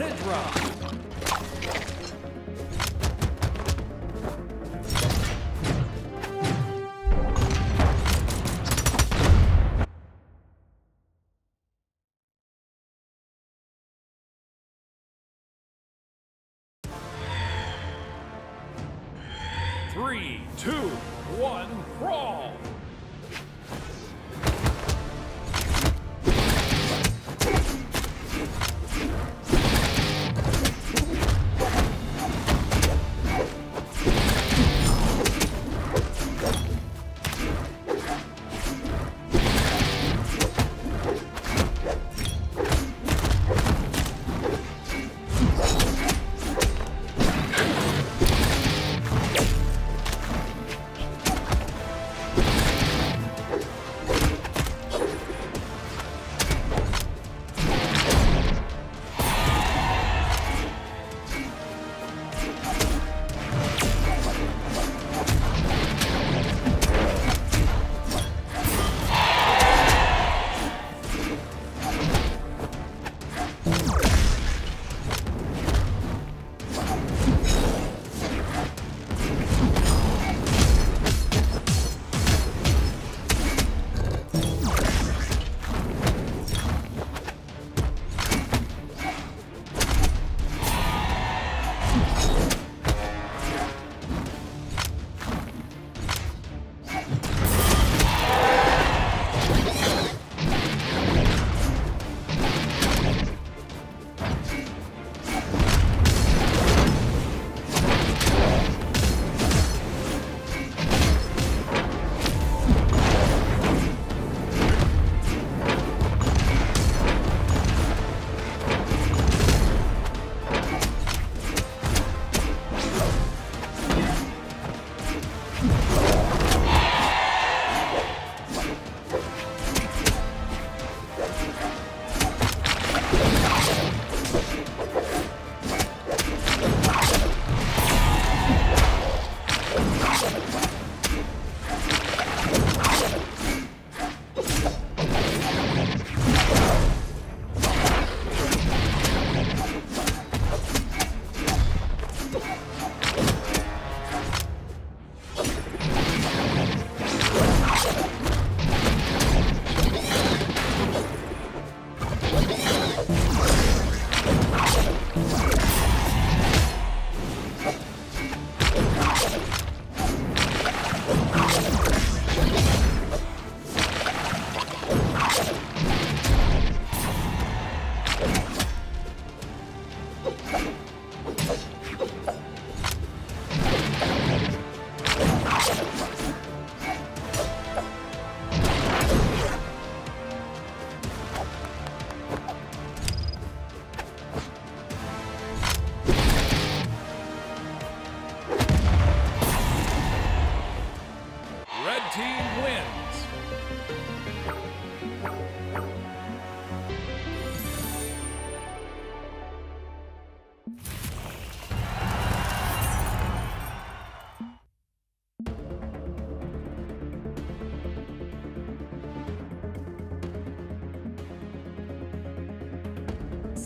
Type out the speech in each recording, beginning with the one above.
Sidra.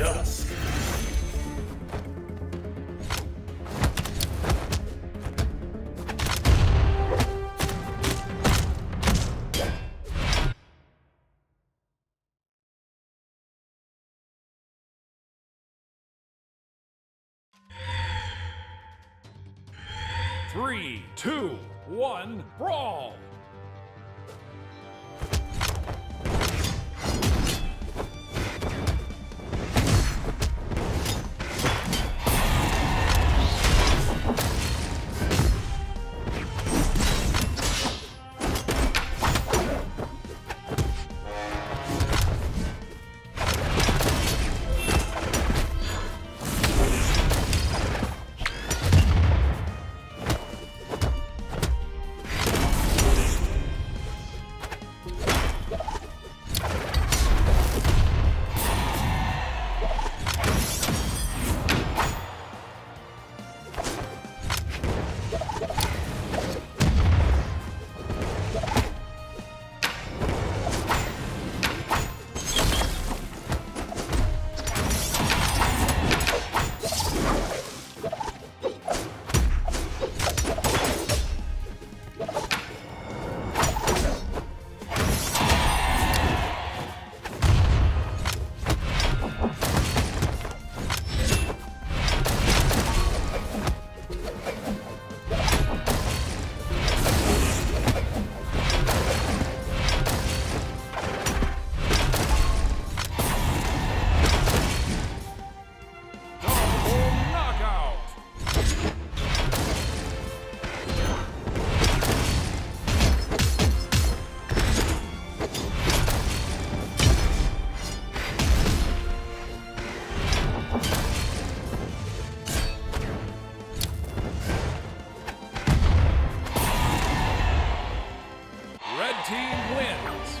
Dusk. Three, two, one, brawl! Team wins.